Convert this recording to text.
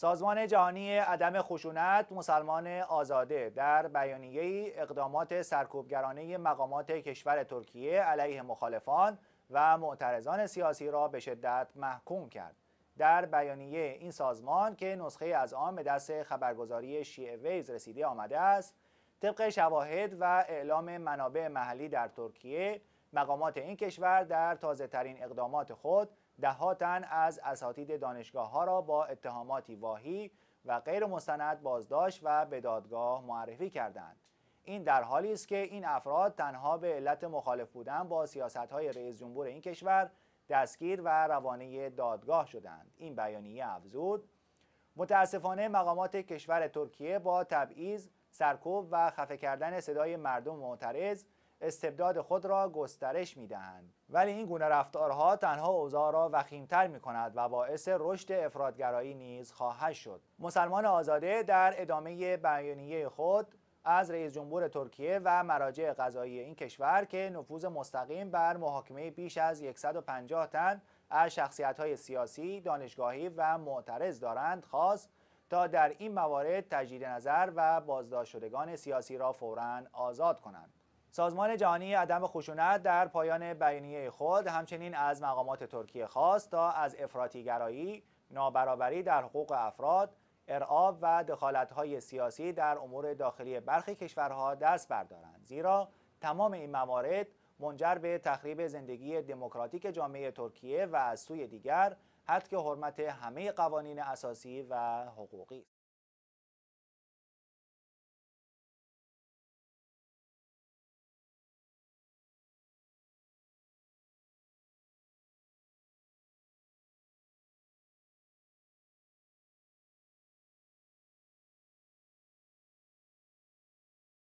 سازمان جهانی عدم خشونت مسلمان آزاده در بیانیه اقدامات سرکوبگرانه مقامات کشور ترکیه علیه مخالفان و معترضان سیاسی را به شدت محکوم کرد. در بیانیه این سازمان که نسخه از آن به دست خبرگزاری شیعه ویز رسیده آمده است طبق شواهد و اعلام منابع محلی در ترکیه مقامات این کشور در تازه ترین اقدامات خود ده تن از اساتید دانشگاه ها را با اتهاماتی واهی و غیر مستند بازداشت و به دادگاه معرفی کردند. این در حالی است که این افراد تنها به علت مخالف بودن با سیاست های رئیس جمهور این کشور دستگیر و روانه دادگاه شدند. این بیانیه افزود متاسفانه مقامات کشور ترکیه با تبعیض، سرکوب و خفه کردن صدای مردم معترض استبداد خود را گسترش می دهند. ولی این گونه رفتارها تنها اوضاع را وخیمتر می کند و باعث رشد افرادگرایی نیز خواهد شد. مسلمان آزاده در ادامه بیانیه خود از رئیس جمهور ترکیه و مراجع قضایی این کشور که نفوذ مستقیم بر محاکمه بیش از 150 تن از شخصیت سیاسی، دانشگاهی و معترض دارند خواست تا در این موارد تجدید نظر و بازداشت شدگان سیاسی را فوراً آزاد کنند. سازمان جهانی عدم خشونت در پایان بیانیه خود همچنین از مقامات ترکیه خواست تا از افراطیگرایی، نابرابری در حقوق افراد، ارعاب و دخالت‌های سیاسی در امور داخلی برخی کشورها دست بردارند. زیرا تمام این موارد منجر به تخریب زندگی دموکراتیک جامعه ترکیه و از سوی دیگر حد که حرمت همه قوانین اساسی و حقوقی